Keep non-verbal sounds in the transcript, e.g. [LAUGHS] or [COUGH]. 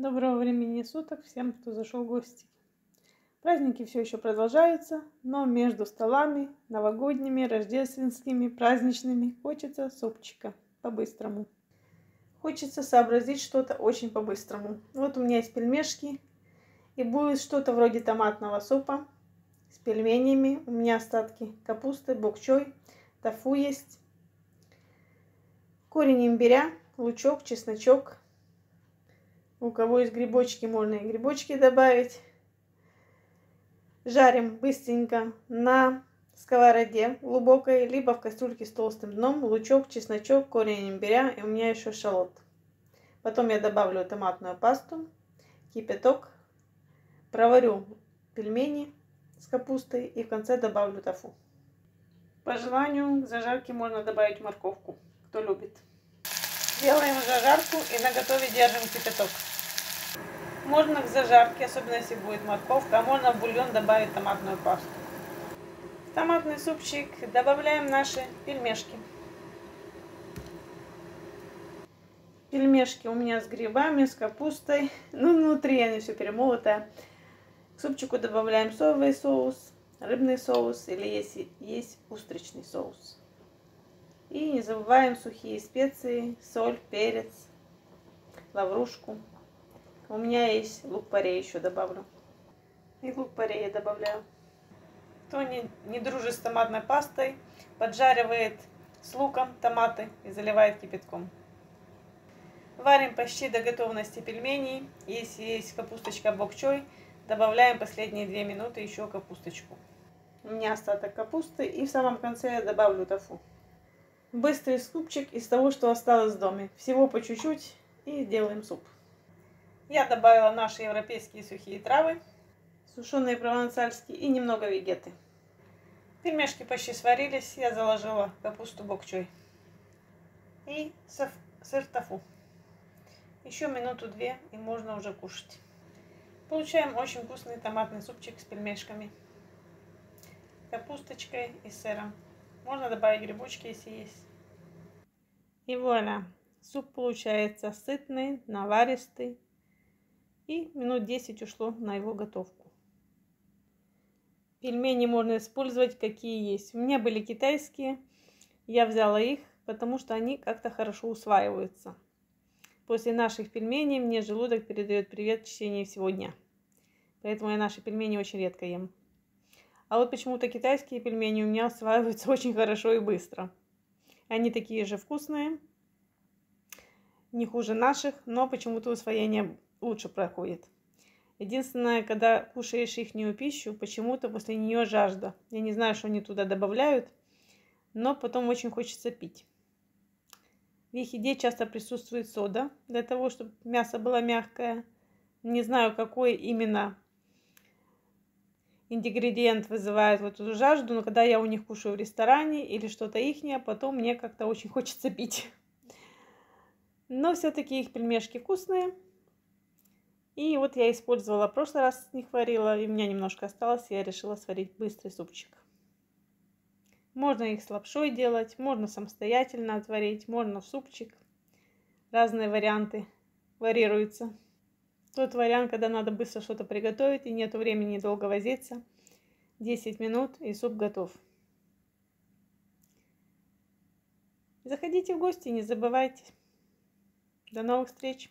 Доброго времени суток всем, кто зашел в гости. Праздники все еще продолжаются, но между столами, новогодними, рождественскими, праздничными хочется супчика по-быстрому. Хочется сообразить что-то очень по-быстрому. Вот у меня есть пельмешки, и будет что-то вроде томатного супа с пельменями. У меня остатки капусты, бокчой, тофу есть, корень имбиря, лучок, чесночок, у кого есть грибочки, можно и грибочки добавить. Жарим быстренько на сковороде глубокой, либо в кастрюльке с толстым дном, лучок, чесночок, корень имбиря и у меня еще шалот. Потом я добавлю томатную пасту, кипяток, проварю пельмени с капустой и в конце добавлю тофу. По желанию к зажарке можно добавить морковку, кто любит. Делаем зажарку и на готове держим кипяток. Можно к зажарке, особенно если будет морковка, а можно в бульон добавить томатную пасту. В томатный супчик добавляем наши пельмешки. Пельмешки у меня с грибами, с капустой. Ну, внутри они все перемолотое. К супчику добавляем соевый соус, рыбный соус или если есть устричный соус. И не забываем сухие специи, соль, перец, лаврушку. У меня есть лук-порей еще добавлю. И лук-порей я добавляю. Кто не, не дружит с томатной пастой, поджаривает с луком томаты и заливает кипятком. Варим почти до готовности пельменей. Если есть капусточка бокчой, добавляем последние две минуты еще капусточку. У меня остаток капусты и в самом конце я добавлю тофу. Быстрый супчик из того, что осталось в доме. Всего по чуть-чуть и делаем суп. Я добавила наши европейские сухие травы, сушеные провансальские и немного вегеты. Пельмешки почти сварились, я заложила капусту бокчой и сыр тофу. Еще минуту-две и можно уже кушать. Получаем очень вкусный томатный супчик с пельмешками, капусточкой и сыром. Можно добавить грибочки, если есть. И вуаля! Суп получается сытный, наваристый. И минут 10 ушло на его готовку. Пельмени можно использовать какие есть. У меня были китайские. Я взяла их, потому что они как-то хорошо усваиваются. После наших пельменей мне желудок передает привет в течение всего дня. Поэтому я наши пельмени очень редко ем. А вот почему-то китайские пельмени у меня усваиваются [LAUGHS] очень хорошо и быстро. Они такие же вкусные, не хуже наших, но почему-то усвоение лучше проходит. Единственное, когда кушаешь ихнюю пищу, почему-то после нее жажда. Я не знаю, что они туда добавляют, но потом очень хочется пить. В их еде часто присутствует сода для того, чтобы мясо было мягкое. Не знаю, какой именно ингредиент вызывает вот эту жажду, но когда я у них кушаю в ресторане или что-то ихнее, потом мне как-то очень [LAUGHS] хочется пить. Но все-таки их пельмешки вкусные. И вот я использовала, в прошлый раз них варила, и у меня немножко осталось, я решила сварить быстрый супчик. Можно их с лапшой делать, можно самостоятельно отварить, можно в супчик. Разные варианты варьируются. Тот вариант, когда надо быстро что-то приготовить и нету времени долго возиться. 10 минут и суп готов. Заходите в гости, не забывайте. До новых встреч!